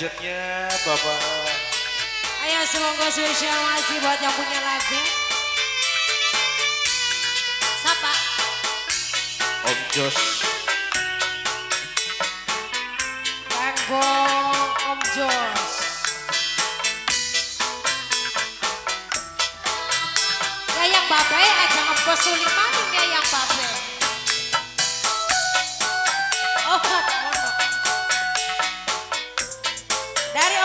Selanjutnya Bapak Ayo semoga spesial masih buat yang punya lagu. Siapa? Om Jos Kanggo Om Jos. Ya yang babe aja ngempos sulit maning ya yang babe. Oh,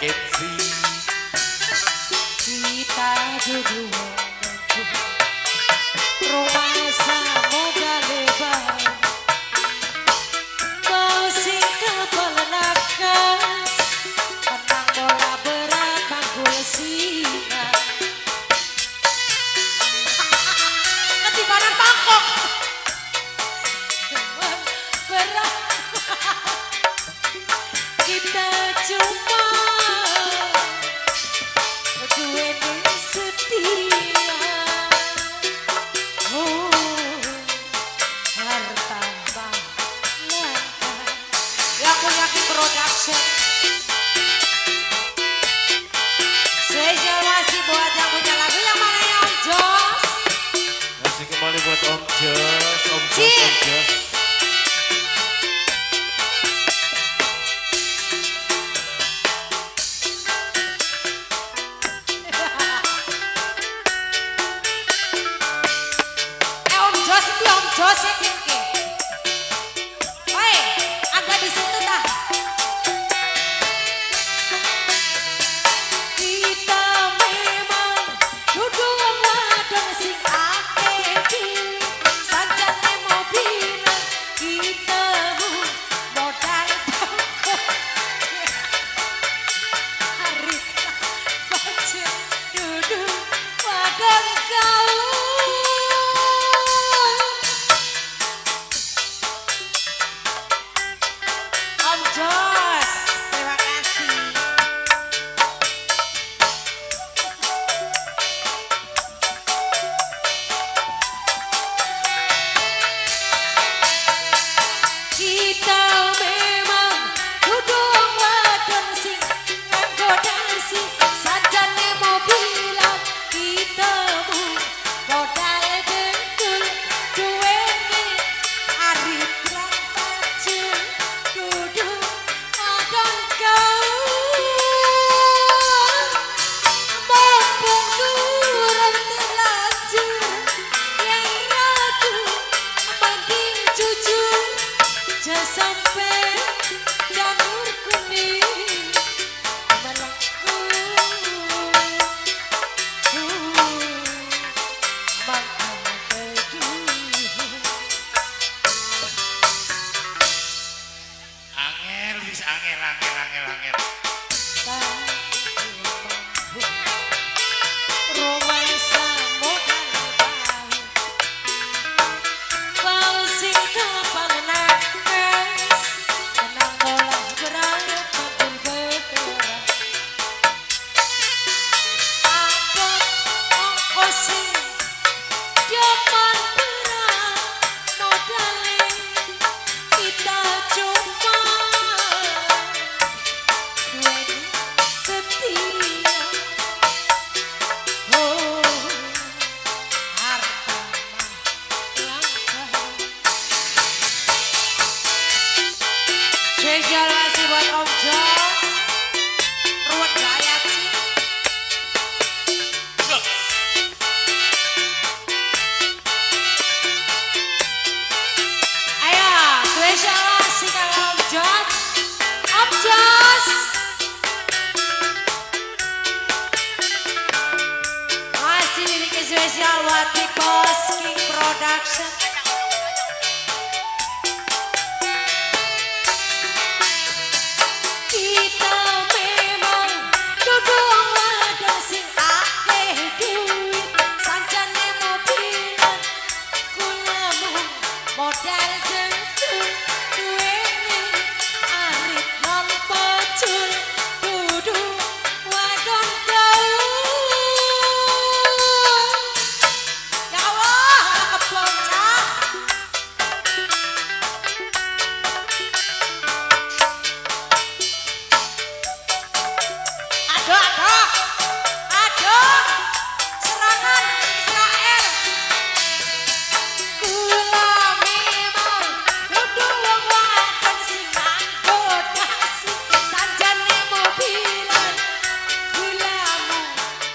Kenzie Sita Jujuwa Production. Spesial masih buat yang punya lagu yang mana ya Om Jos Masih kembali buat Om Jos Om Jos Cik. Om Jos Om Jos spesial buat Bos King Production.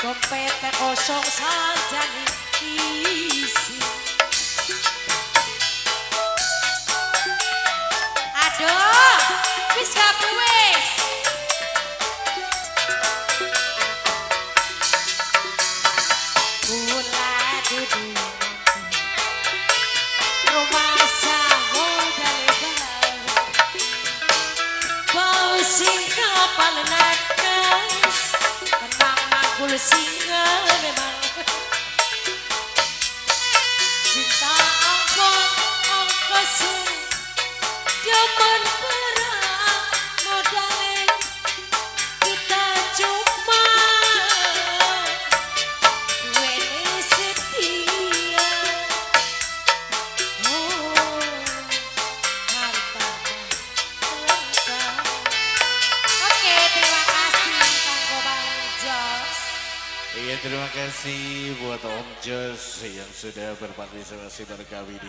Kompeten osok saja nih Iya terima kasih buat Om Jos yang sudah berpartisipasi bergabung di